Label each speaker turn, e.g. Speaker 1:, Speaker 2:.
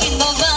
Speaker 1: lying around.